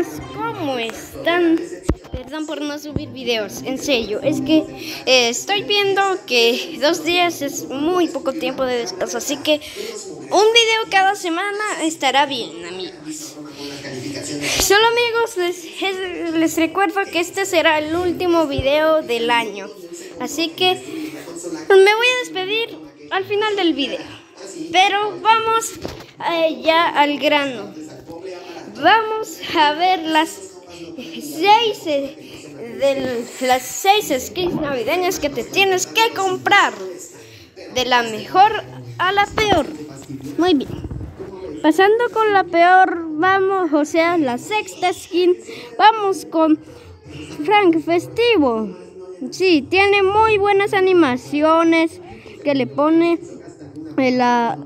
amigos, ¿cómo están? Perdón por no subir videos, en serio, es que eh, estoy viendo que dos días es muy poco tiempo de descanso, así que un video cada semana estará bien, amigos. Solo amigos, les, les recuerdo que este será el último video del año, así que me voy a despedir al final del video, pero vamos eh, ya al grano. Vamos a ver las seis eh, de las seis skins navideñas que te tienes que comprar. De la mejor a la peor. Muy bien. Pasando con la peor, vamos, o sea, la sexta skin, vamos con Frank Festivo. Sí, tiene muy buenas animaciones que le pone la,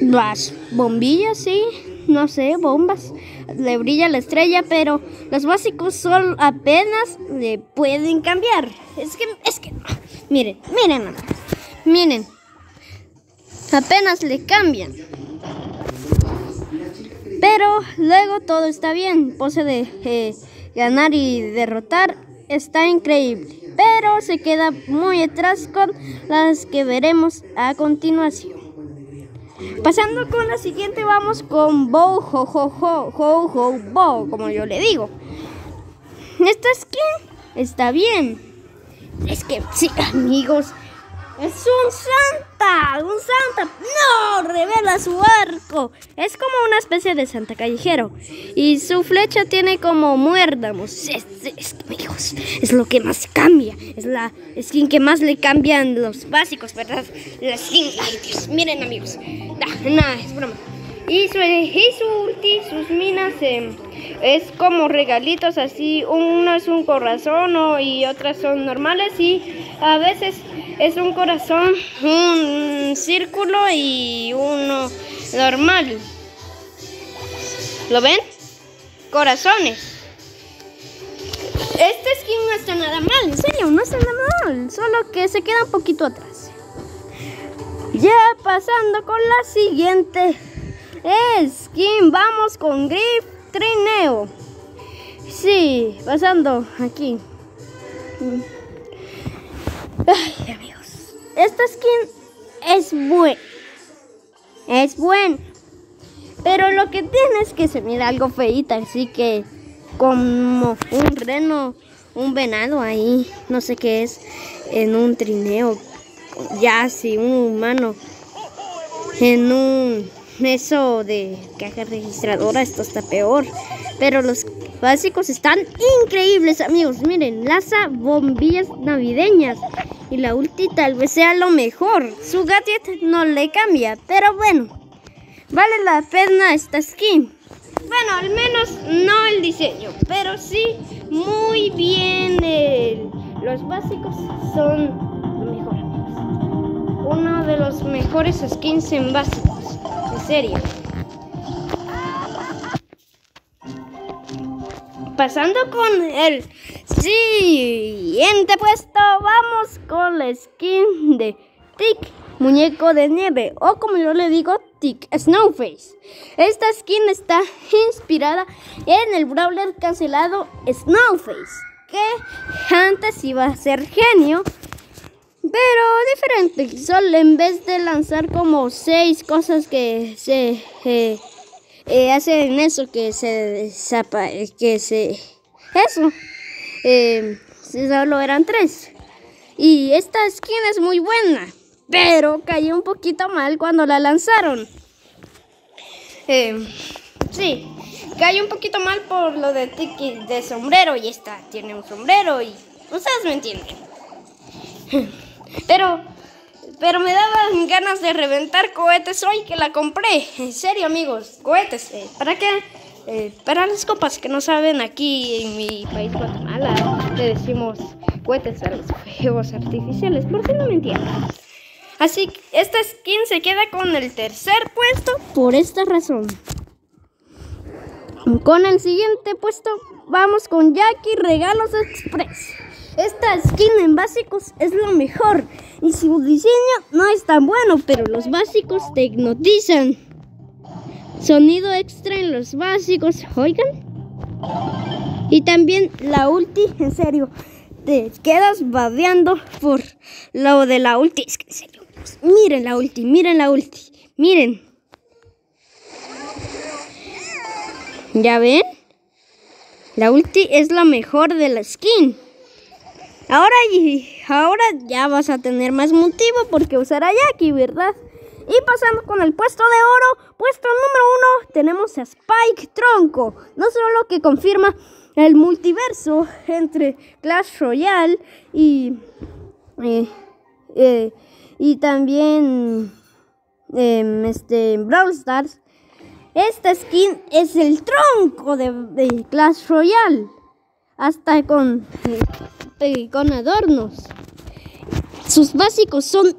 las bombillas, sí no sé, bombas, le brilla la estrella, pero los básicos son apenas le pueden cambiar. Es que, es que, miren, miren, miren, apenas le cambian. Pero luego todo está bien, pose de eh, ganar y derrotar está increíble, pero se queda muy atrás con las que veremos a continuación. Pasando con la siguiente, vamos con Bow, ho, ho, ho, ho, ho, como yo le digo. Esta skin está bien. Es que, sí, amigos, es un santa, un santa. No, revela su arco. Es como una especie de santa callejero. Y su flecha tiene como muérdamos. Es, es, amigos, es lo que más cambia. Es la skin que más le cambian los básicos, ¿verdad? La skin. Ay, Dios, miren, amigos. Nada, es broma. Y su, y su ulti, sus minas, eh, es como regalitos así. Uno es un corazón y otras son normales. Y a veces es un corazón, un círculo y uno normal. ¿Lo ven? Corazones. Este skin no está nada mal, en serio, no está nada mal. Solo que se queda un poquito atrás. Ya pasando con la siguiente skin, vamos con Grip Trineo. Sí, pasando aquí. Ay, amigos. Esta skin es buena. Es buena. Pero lo que tiene es que se mira algo feita, así que como un reno, un venado ahí, no sé qué es, en un trineo, ya así, un humano, en un eso de caja registradora, esto está peor. Pero los básicos están increíbles, amigos. Miren, laza bombillas navideñas. Y la ulti tal vez sea lo mejor. Su gadget no le cambia, pero bueno. Vale la pena esta skin. Bueno, al menos no el diseño, pero sí muy bien. Los básicos son. Uno de los mejores skins en básicos. En serio. Pasando con el siguiente puesto, vamos con la skin de Tick, muñeco de nieve, o como yo le digo, Tick Snowface. Esta skin está inspirada en el brawler cancelado Snowface, que antes iba a ser genio, pero diferente. Solo en vez de lanzar como seis cosas que se... Eh, eh, hacen eso que se zapa, que se eso eh, solo eran tres y esta skin es muy buena pero cayó un poquito mal cuando la lanzaron eh, sí cayó un poquito mal por lo de tiki de sombrero y esta tiene un sombrero y ustedes me entienden pero pero me daban ganas de reventar cohetes hoy que la compré. En serio, amigos, cohetes. Eh, ¿Para qué? Eh, para las copas que no saben, aquí en mi país, Guatemala, le decimos cohetes a los juegos artificiales, por si no me entienden. Así que esta skin se queda con el tercer puesto por esta razón. Con el siguiente puesto vamos con Jackie Regalos Express. Esta skin en básicos es lo mejor y su diseño no es tan bueno, pero los básicos te hipnotizan. Sonido extra en los básicos, oigan. Y también la ulti, en serio, te quedas babeando por lo de la ulti. Es que en serio, miren la ulti, miren la ulti, miren. ¿Ya ven? La ulti es la mejor de la skin. Ahora, ahora ya vas a tener más motivo porque usará Jackie, ¿verdad? Y pasando con el puesto de oro, puesto número uno, tenemos a Spike Tronco. No solo que confirma el multiverso entre Clash Royale y, eh, eh, y también em, este, Brawl Stars. Esta skin es el tronco de, Clash Royale. Hasta con, con adornos. Sus básicos son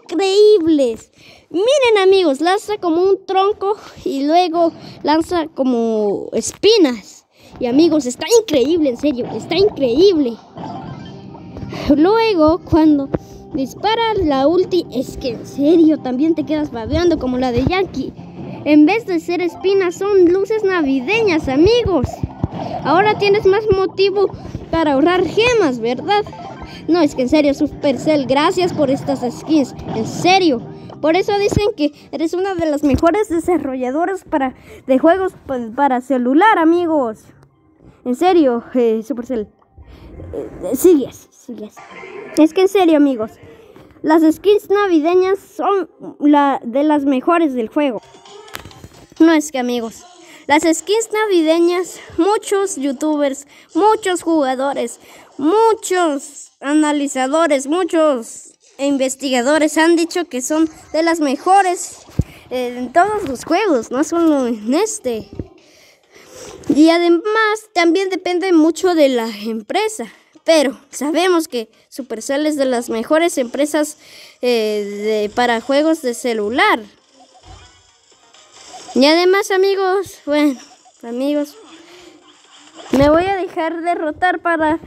increíbles. Miren amigos, lanza como un tronco y luego lanza como espinas. Y amigos, está increíble, en serio, está increíble. Luego, cuando dispara la ulti, es que en serio también te quedas babeando como la de Yankee. En vez de ser espinas, son luces navideñas, amigos. Ahora tienes más motivo para ahorrar gemas, ¿verdad? No, es que en serio, Supercell, gracias por estas skins. En serio. Por eso dicen que eres una de las mejores desarrolladoras para, de juegos para celular, amigos. En serio, eh, Supercell. Eh, sigues, sigues. Es que en serio, amigos. Las skins navideñas son la, de las mejores del juego. No es que, amigos. Las skins navideñas, muchos youtubers, muchos jugadores, muchos analizadores, muchos investigadores han dicho que son de las mejores en todos los juegos, no solo en este. Y además también depende mucho de la empresa. Pero sabemos que Supercell es de las mejores empresas eh, para juegos de celular. Y además amigos, bueno, amigos, me voy a dejar derrotar para,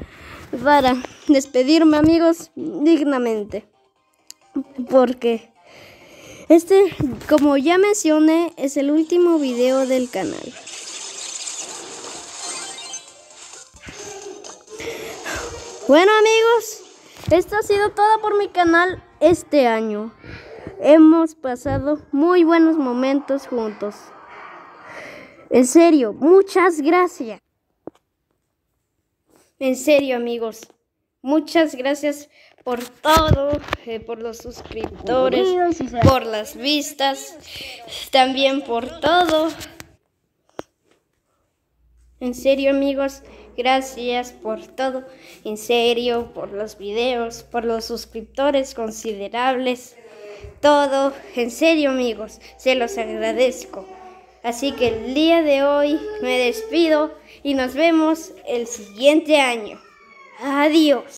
para despedirme amigos dignamente porque este, como ya mencioné, es el último video del canal. Bueno amigos, esto ha sido todo por mi canal este año. Hemos pasado muy buenos momentos juntos. En serio, muchas gracias. En serio amigos, muchas gracias por todo, eh, por los suscriptores, por las vistas, también por todo. En serio amigos, gracias por todo. En serio, por los videos, por los suscriptores considerables. Todo, en serio amigos, se los agradezco. Así que el día de hoy me despido y nos vemos el siguiente año. Adiós.